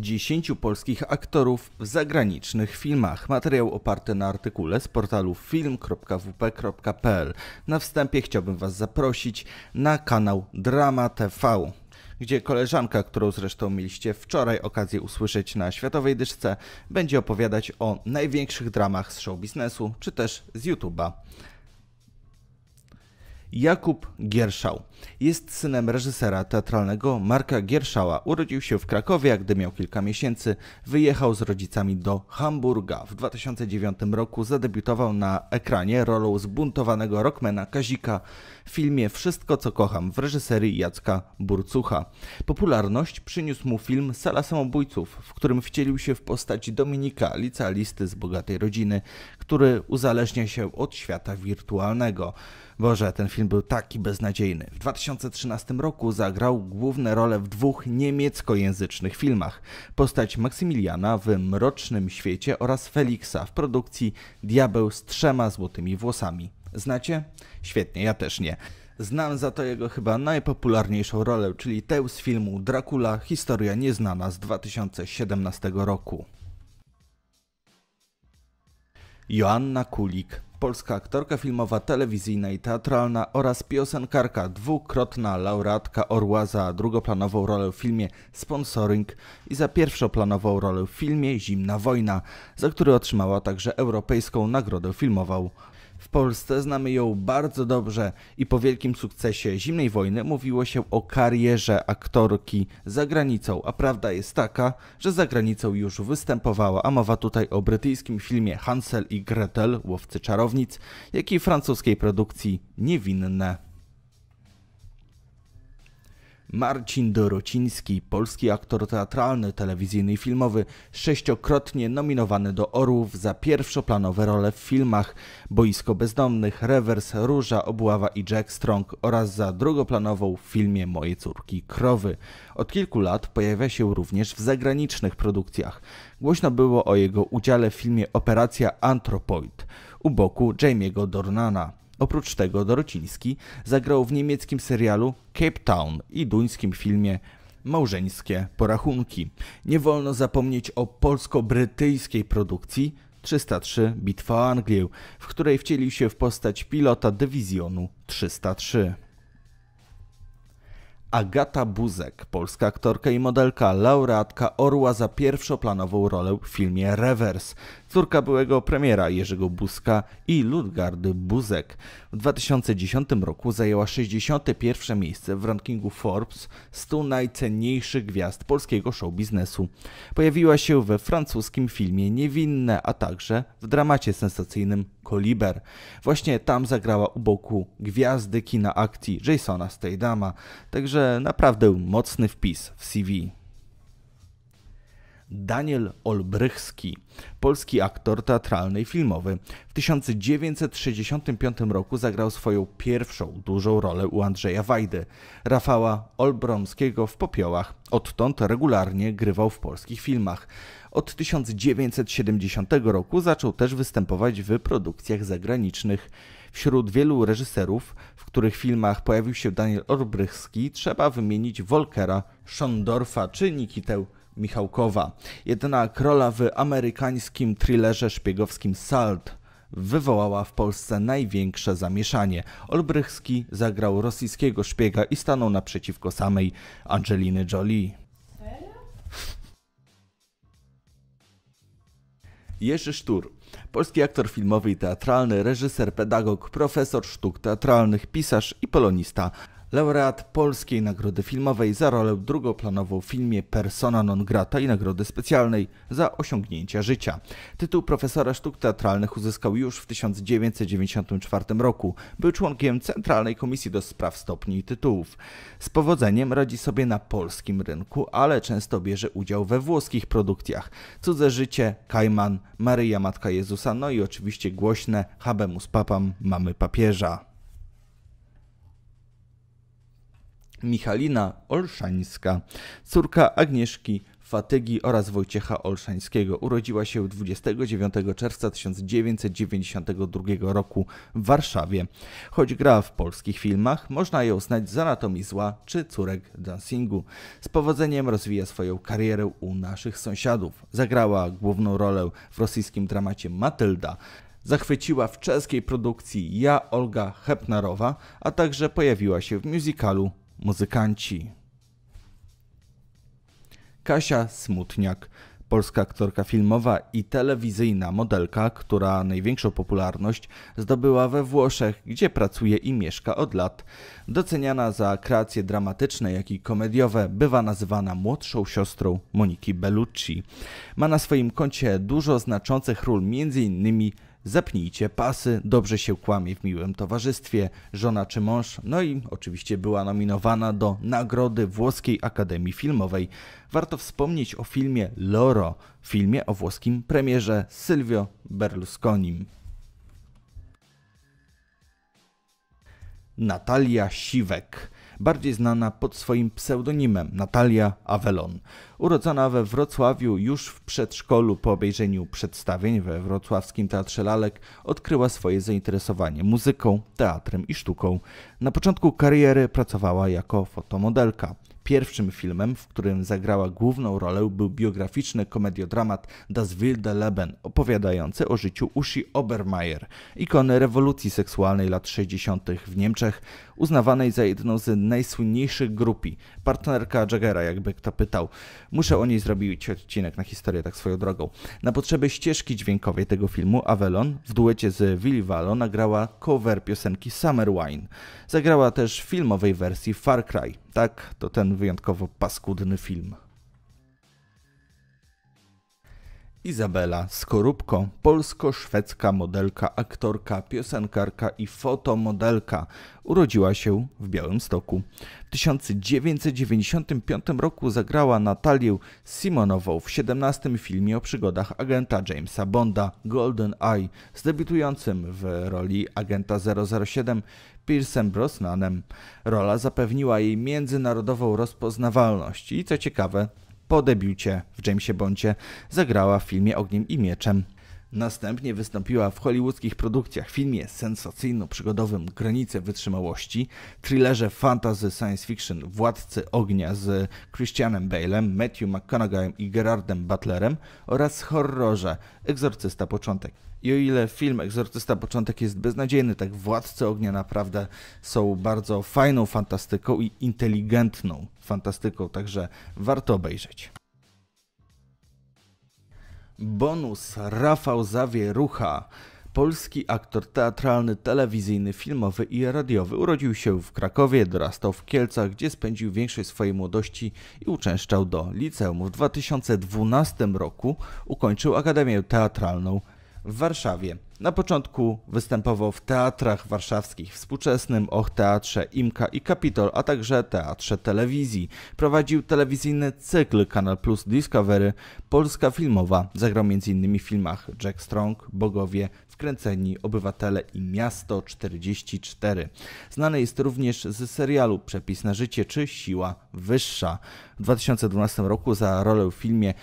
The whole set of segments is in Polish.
10 polskich aktorów w zagranicznych filmach. Materiał oparty na artykule z portalu film.wp.pl. Na wstępie chciałbym Was zaprosić na kanał Drama TV gdzie koleżanka, którą zresztą mieliście wczoraj okazję usłyszeć na Światowej Dyszce, będzie opowiadać o największych dramach z show biznesu, czy też z YouTube'a. Jakub Gierszał jest synem reżysera teatralnego Marka Gierszała. Urodził się w Krakowie, a gdy miał kilka miesięcy, wyjechał z rodzicami do Hamburga. W 2009 roku zadebiutował na ekranie rolą zbuntowanego rockmana Kazika w filmie Wszystko co kocham w reżyserii Jacka Burcucha. Popularność przyniósł mu film Sala Samobójców, w którym wcielił się w postać Dominika, licealisty z bogatej rodziny, który uzależnia się od świata wirtualnego. Boże, ten film był taki beznadziejny. W 2013 roku zagrał główne role w dwóch niemieckojęzycznych filmach. Postać Maksymiliana w Mrocznym Świecie oraz Feliksa w produkcji Diabeł z trzema złotymi włosami. Znacie? Świetnie, ja też nie. Znam za to jego chyba najpopularniejszą rolę, czyli tę z filmu Dracula, historia nieznana z 2017 roku. Joanna Kulik, polska aktorka filmowa, telewizyjna i teatralna oraz piosenkarka, dwukrotna laureatka Orła za drugoplanową rolę w filmie Sponsoring i za pierwszoplanową rolę w filmie Zimna Wojna, za który otrzymała także Europejską Nagrodę Filmową w Polsce znamy ją bardzo dobrze i po wielkim sukcesie zimnej wojny mówiło się o karierze aktorki za granicą, a prawda jest taka, że za granicą już występowała, a mowa tutaj o brytyjskim filmie Hansel i Gretel, łowcy czarownic, jak i francuskiej produkcji Niewinne. Marcin Dorociński, polski aktor teatralny, telewizyjny i filmowy, sześciokrotnie nominowany do Orłów za pierwszoplanowe role w filmach Boisko Bezdomnych, Rewers, Róża, Obława i Jack Strong oraz za drugoplanową w filmie Moje córki Krowy. Od kilku lat pojawia się również w zagranicznych produkcjach. Głośno było o jego udziale w filmie Operacja Anthropoid u boku Jamie'ego Dornana. Oprócz tego Dorociński zagrał w niemieckim serialu Cape Town i duńskim filmie Małżeńskie porachunki. Nie wolno zapomnieć o polsko-brytyjskiej produkcji 303 Bitwa o Anglię, w której wcielił się w postać pilota dywizjonu 303. Agata Buzek, polska aktorka i modelka, laureatka Orła za pierwszoplanową rolę w filmie Rewers, córka byłego premiera Jerzego Buzka i Ludgardy Buzek. W 2010 roku zajęła 61 miejsce w rankingu Forbes 100 najcenniejszych gwiazd polskiego show biznesu. Pojawiła się we francuskim filmie Niewinne, a także w dramacie sensacyjnym Koliber. Właśnie tam zagrała u boku gwiazdy kina akcji Jasona Stathdama, także naprawdę mocny wpis w CV. Daniel Olbrychski, polski aktor teatralny i filmowy. W 1965 roku zagrał swoją pierwszą dużą rolę u Andrzeja Wajdy, Rafała Olbromskiego w Popiołach. Odtąd regularnie grywał w polskich filmach. Od 1970 roku zaczął też występować w produkcjach zagranicznych. Wśród wielu reżyserów, w których filmach pojawił się Daniel Olbrychski, trzeba wymienić Volkera, Schondorfa czy Nikitę Michałkowa. Jednak rola w amerykańskim thrillerze szpiegowskim Salt wywołała w Polsce największe zamieszanie. Olbrychski zagrał rosyjskiego szpiega i stanął naprzeciwko samej Angeliny Jolie. Jerzy Sztur, polski aktor filmowy i teatralny, reżyser, pedagog, profesor sztuk teatralnych, pisarz i polonista laureat Polskiej Nagrody Filmowej za rolę drugoplanową w filmie Persona non grata i Nagrody Specjalnej za osiągnięcia życia. Tytuł profesora sztuk teatralnych uzyskał już w 1994 roku. Był członkiem Centralnej Komisji do Spraw Stopni i Tytułów. Z powodzeniem radzi sobie na polskim rynku, ale często bierze udział we włoskich produkcjach. Cudze życie, Kajman, Maryja Matka Jezusa, no i oczywiście głośne Habemus Papam, Mamy Papieża. Michalina Olszańska, córka Agnieszki Fatygi oraz Wojciecha Olszańskiego. Urodziła się 29 czerwca 1992 roku w Warszawie. Choć gra w polskich filmach, można ją znać z Anatomii Zła czy Córek Dancingu. Z powodzeniem rozwija swoją karierę u naszych sąsiadów. Zagrała główną rolę w rosyjskim dramacie Matylda, zachwyciła w czeskiej produkcji Ja Olga Hepnarowa, a także pojawiła się w musicalu Muzykanci. Kasia Smutniak, polska aktorka filmowa i telewizyjna modelka, która największą popularność zdobyła we Włoszech, gdzie pracuje i mieszka od lat. Doceniana za kreacje dramatyczne, jak i komediowe, bywa nazywana młodszą siostrą Moniki Bellucci. Ma na swoim koncie dużo znaczących ról, m.in. Zapnijcie pasy, dobrze się kłamie w miłym towarzystwie, żona czy mąż, no i oczywiście była nominowana do nagrody Włoskiej Akademii Filmowej. Warto wspomnieć o filmie Loro, filmie o włoskim premierze Silvio Berlusconim. Natalia Siwek bardziej znana pod swoim pseudonimem Natalia Avelon. Urodzona we Wrocławiu już w przedszkolu po obejrzeniu przedstawień we Wrocławskim Teatrze Lalek odkryła swoje zainteresowanie muzyką, teatrem i sztuką. Na początku kariery pracowała jako fotomodelka. Pierwszym filmem, w którym zagrała główną rolę, był biograficzny komediodramat Das wilde Leben, opowiadający o życiu Ushi Obermeier, ikony rewolucji seksualnej lat 60. w Niemczech, uznawanej za jedną z najsłynniejszych grupi. Partnerka Jaggera, jakby kto pytał. Muszę o niej zrobić odcinek na historię, tak swoją drogą. Na potrzeby ścieżki dźwiękowej tego filmu Avalon w duecie z Willy Valo nagrała cover piosenki Summer Wine. Zagrała też filmowej wersji Far Cry. Tak, to ten wyjątkowo paskudny film. Izabela Skorupko, polsko-szwedzka modelka, aktorka, piosenkarka i fotomodelka. Urodziła się w Białymstoku. W 1995 roku zagrała Natalię Simonową w 17 filmie o przygodach agenta Jamesa Bonda Golden Eye z debiutującym w roli agenta 007 Piersem Brosnanem. Rola zapewniła jej międzynarodową rozpoznawalność i co ciekawe, po debiucie w Jamesie Bondzie zagrała w filmie Ogniem i Mieczem. Następnie wystąpiła w hollywoodzkich produkcjach, filmie sensacyjno-przygodowym Granice Wytrzymałości, thrillerze fantasy science fiction Władcy Ognia z Christianem Bale'em, Matthew McConaugheyem i Gerardem Butlerem oraz horrorze Egzorcysta Początek. I o ile film Egzorcysta Początek jest beznadziejny, tak Władcy Ognia naprawdę są bardzo fajną fantastyką i inteligentną fantastyką, także warto obejrzeć. Bonus Rafał Zawierucha. Polski aktor teatralny, telewizyjny, filmowy i radiowy. Urodził się w Krakowie, dorastał w Kielcach, gdzie spędził większość swojej młodości i uczęszczał do liceum. W 2012 roku ukończył Akademię Teatralną w Warszawie. Na początku występował w teatrach warszawskich, współczesnym Och Teatrze Imka i Kapitol, a także Teatrze Telewizji. Prowadził telewizyjny cykl Kanal Plus Discovery, Polska Filmowa. Zagrał m.in. w filmach Jack Strong, Bogowie, Wkręceni, Obywatele i Miasto 44. Znany jest również z serialu Przepis na życie czy Siła Wyższa. W 2012 roku za rolę w filmie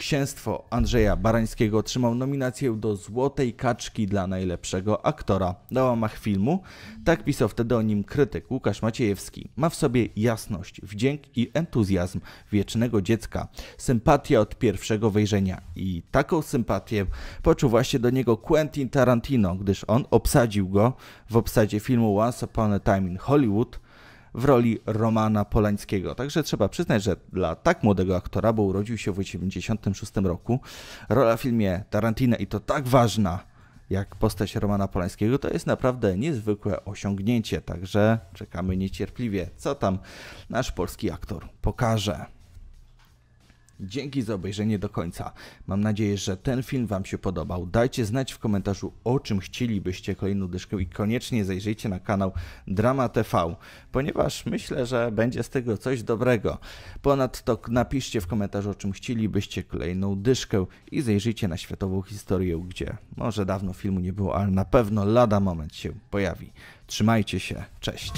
Księstwo Andrzeja Barańskiego otrzymał nominację do Złotej Kaczki dla najlepszego aktora. Na łamach filmu, tak pisał wtedy o nim krytyk Łukasz Maciejewski, ma w sobie jasność, wdzięk i entuzjazm wiecznego dziecka, sympatię od pierwszego wejrzenia. I taką sympatię poczuł właśnie do niego Quentin Tarantino, gdyż on obsadził go w obsadzie filmu Once Upon a Time in Hollywood – w roli Romana Polańskiego. Także trzeba przyznać, że dla tak młodego aktora, bo urodził się w 1986 roku, rola w filmie Tarantino i to tak ważna jak postać Romana Polańskiego, to jest naprawdę niezwykłe osiągnięcie. Także czekamy niecierpliwie, co tam nasz polski aktor pokaże. Dzięki za obejrzenie do końca. Mam nadzieję, że ten film Wam się podobał. Dajcie znać w komentarzu, o czym chcielibyście kolejną dyszkę i koniecznie zajrzyjcie na kanał Drama TV, ponieważ myślę, że będzie z tego coś dobrego. Ponadto napiszcie w komentarzu, o czym chcielibyście kolejną dyszkę i zajrzyjcie na światową historię, gdzie może dawno filmu nie było, ale na pewno lada moment się pojawi. Trzymajcie się, cześć.